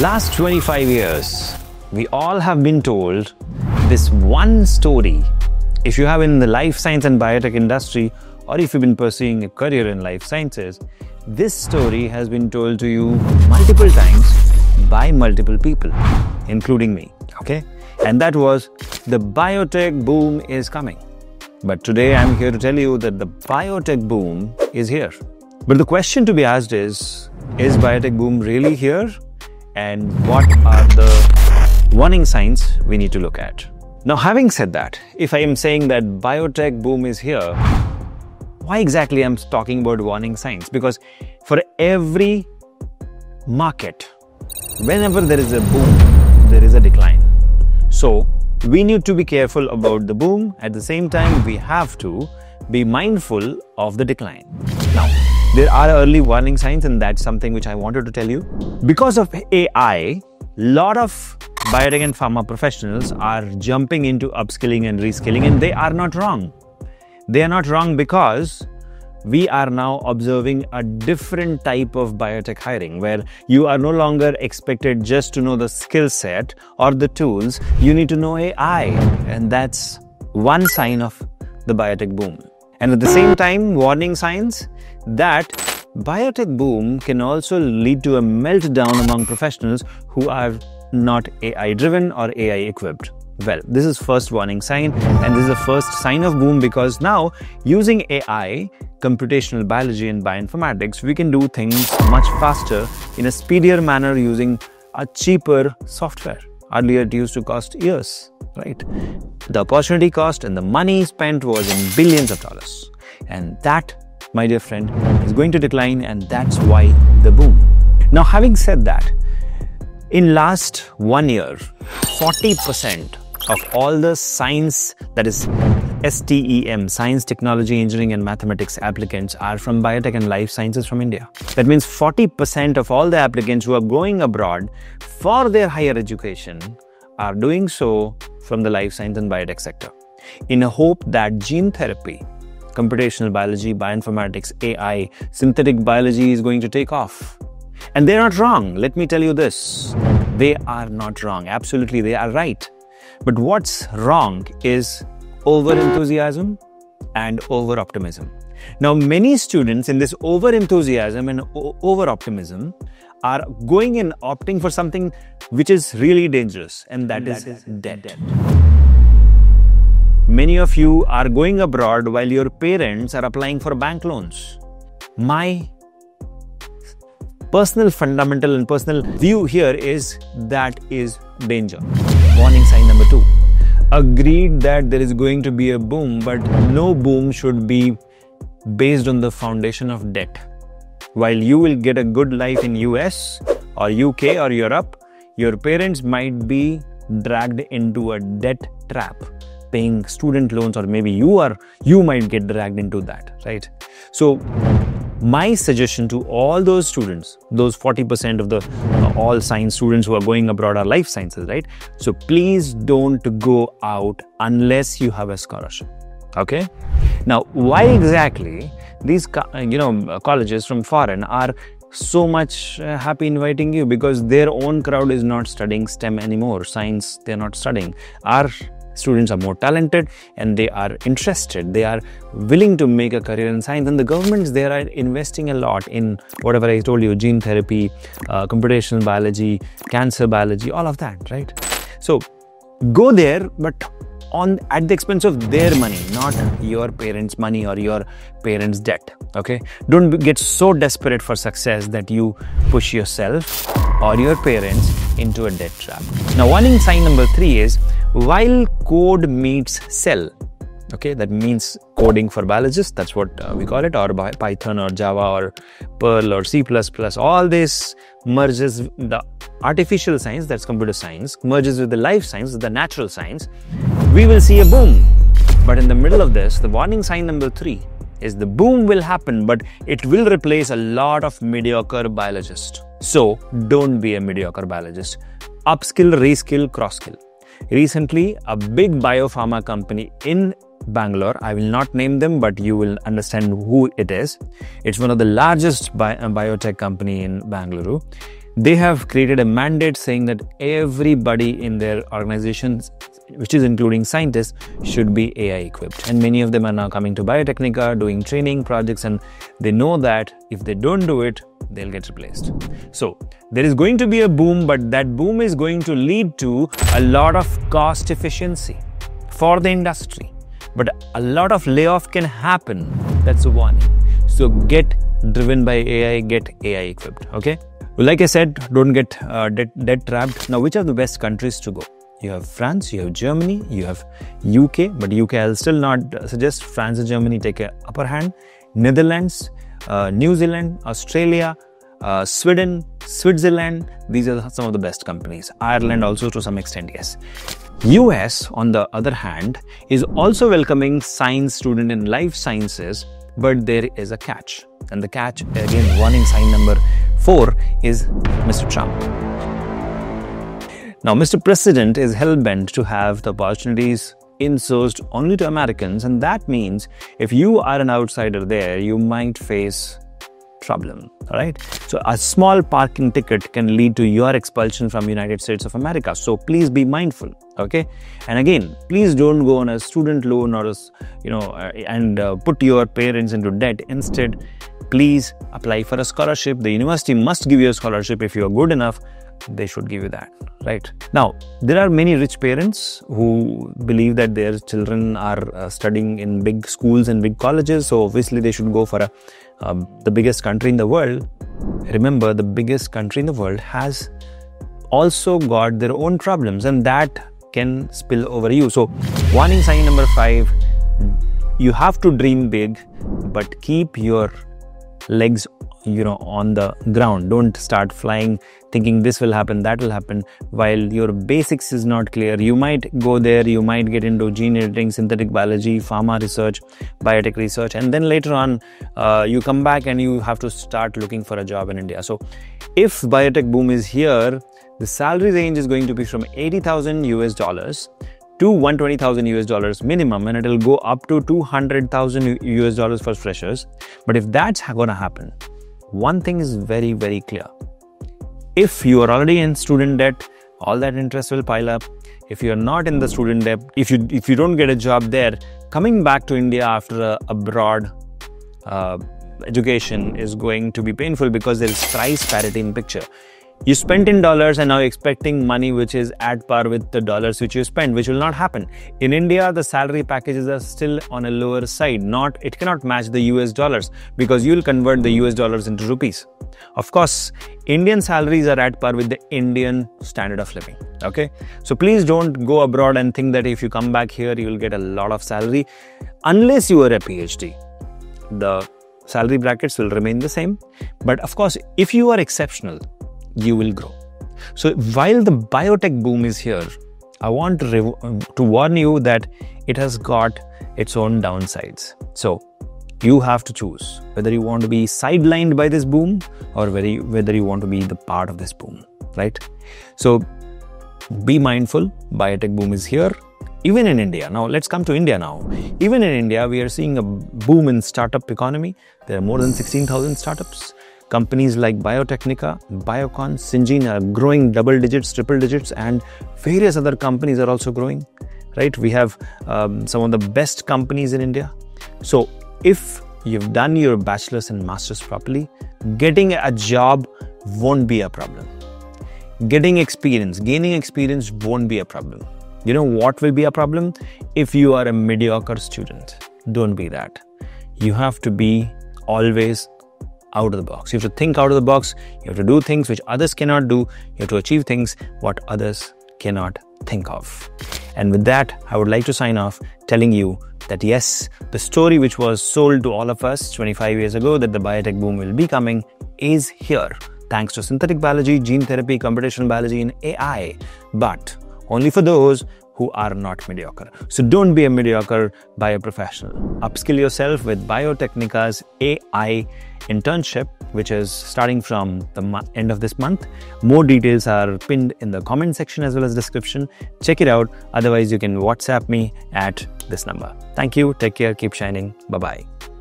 Last 25 years, we all have been told this one story. If you have been in the life science and biotech industry, or if you've been pursuing a career in life sciences, this story has been told to you multiple times by multiple people, including me. Okay? And that was the biotech boom is coming. But today I'm here to tell you that the biotech boom is here. But the question to be asked is Is biotech boom really here? And what are the warning signs we need to look at. Now, having said that, if I am saying that biotech boom is here, why exactly I'm talking about warning signs? Because for every market, whenever there is a boom, there is a decline. So, we need to be careful about the boom. At the same time, we have to be mindful of the decline. Now, there are early warning signs, and that's something which I wanted to tell you. Because of AI, lot of biotech and pharma professionals are jumping into upskilling and reskilling, and they are not wrong. They are not wrong because we are now observing a different type of biotech hiring where you are no longer expected just to know the skill set or the tools, you need to know AI. And that's one sign of the biotech boom. And at the same time, warning signs that biotech boom can also lead to a meltdown among professionals who are not AI driven or AI equipped. Well, this is first warning sign and this is the first sign of boom because now using AI, computational biology and bioinformatics, we can do things much faster in a speedier manner using a cheaper software. Earlier it used to cost years, right? The opportunity cost and the money spent was in billions of dollars. And that my dear friend, is going to decline and that's why the boom. Now, having said that, in last one year, 40% of all the science that is STEM, science, technology, engineering, and mathematics applicants are from biotech and life sciences from India. That means 40% of all the applicants who are going abroad for their higher education are doing so from the life science and biotech sector in a hope that gene therapy computational biology, bioinformatics, AI, synthetic biology is going to take off. And they're not wrong. Let me tell you this. They are not wrong. Absolutely, they are right. But what's wrong is over enthusiasm and over optimism. Now, many students in this over enthusiasm and over optimism are going and opting for something which is really dangerous, and that, that is, is debt. debt. Many of you are going abroad while your parents are applying for bank loans. My personal fundamental and personal view here is that is danger. Warning sign number two. Agreed that there is going to be a boom, but no boom should be based on the foundation of debt. While you will get a good life in US or UK or Europe, your parents might be dragged into a debt trap paying student loans or maybe you are you might get dragged into that right so my suggestion to all those students those 40% of the uh, all science students who are going abroad are life sciences right so please don't go out unless you have a scholarship okay now why exactly these you know colleges from foreign are so much uh, happy inviting you because their own crowd is not studying STEM anymore. Science, they're not studying. Our students are more talented and they are interested. They are willing to make a career in science. And the governments there are investing a lot in whatever i told you gene therapy uh, computational biology cancer biology all of that right? So go there but on at the expense of their money not your parents money or your parents debt okay? Don't get so desperate for success that you push yourself or your parents into a debt trap. Now warning sign number 3 is while code meets cell okay that means coding for biologists that's what uh, we call it or by python or java or perl or c++ all this merges the artificial science that's computer science merges with the life science the natural science. We will see a boom. But in the middle of this the warning sign number 3 is the boom will happen but it will replace a lot of mediocre biologists. So don't be a mediocre biologist. Upskill reskill cross skill Recently, a big biopharma company in Bangalore, I will not name them, but you will understand who it is. It's one of the largest bi- uh, biotech company in Bangalore. they have created a mandate saying that everybody in their organizations which is including scientists should be ai equipped. And many of them are now coming to Biotecnika, doing training projects and they know that if they don't do it they'll get replaced. So there is going to be a boom but that boom is going to lead to a lot of cost efficiency for the industry. But a lot of layoff can happen. That's a warning. So get driven by ai get ai equipped okay? Like I said, don't get uh, debt trapped. Now, which are the best countries to go? You have France, you have Germany, you have UK, but UK I'll still not suggest France and Germany take a upper hand. Netherlands, uh, New Zealand, Australia, uh, Sweden, Switzerland, these are some of the best companies. Ireland also to some extent, yes. US, on the other hand, is also welcoming science student in life sciences, but there is a catch. And the catch, again, warning sign number four is Mr. Trump. Now, Mr. President is hell bent to have the opportunities insourced only to Americans, and that means if you are an outsider there, you might face problem all right so a small parking ticket can lead to your expulsion from united states of america so please be mindful okay? And again please don't go on a student loan or a, you know uh, and uh, put your parents into debt. Instead please apply for a scholarship. The university must give you a scholarship if you are good enough they should give you that right? Now there are many rich parents who believe that their children are uh, studying in big schools and big colleges so obviously they should go for a, um, the biggest country in the world. Remember the biggest country in the world has also got their own problems and that can spill over you. So warning sign number 5 you have to dream big but keep your legs you know on the ground. Don't start flying thinking this will happen that will happen. While your basics is not clear you might go there you might get into gene editing synthetic biology pharma research biotech research and then later on uh, you come back and you have to start looking for a job in india. So if biotech boom is here the salary range is going to be from 80000 us dollars to 120,000 US dollars minimum and it'll go up to 200,000 US dollars for freshers. But if that's going to happen, one thing is very, very clear. If you are already in student debt, all that interest will pile up. If you're not in the student debt, if you if you don't get a job there, coming back to India after a abroad uh, education is going to be painful because there is price parity in picture you spent in dollars and now expecting money which is at par with the dollars which you spend, which will not happen. In india the salary packages are still on a lower side. Not it cannot match the us dollars because you'll convert the us dollars into rupees. Of course indian salaries are at par with the indian standard of living okay? So please don't go abroad and think that if you come back here you will get a lot of salary. Unless you are a phd the salary brackets will remain the same. But of course if you are exceptional you will grow. So while the biotech boom is here, I want to, to warn you that it has got its own downsides. So you have to choose whether you want to be sidelined by this boom or whether you, whether you want to be the part of this boom, right? So be mindful, biotech boom is here. Even in India, now let's come to India now. Even in India, we are seeing a boom in startup economy. There are more than 16,000 startups. Companies like Biotecnika, Biocon, Syngene are growing double digits, triple digits, and various other companies are also growing. Right? We have um, some of the best companies in India. So, if you've done your bachelor's and master's properly, getting a job won't be a problem. Getting experience, gaining experience won't be a problem. You know what will be a problem? If you are a mediocre student, don't be that. You have to be always out of the box. You have to think out of the box. You have to do things which others cannot do. You have to achieve things what others cannot think of. And with that, I would like to sign off telling you that yes, the story which was sold to all of us 25 years ago that the biotech boom will be coming is here thanks to synthetic biology, gene therapy, computational biology, and AI. But only for those who are not mediocre. So don't be a mediocre bioprofessional. Upskill yourself with Biotecnika's AI internship, which is starting from the end of this month. More details are pinned in the comment section as well as description. Check it out. Otherwise, you can WhatsApp me at this number. Thank you. Take care. Keep shining. Bye bye.